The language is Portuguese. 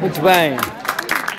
Muito bem.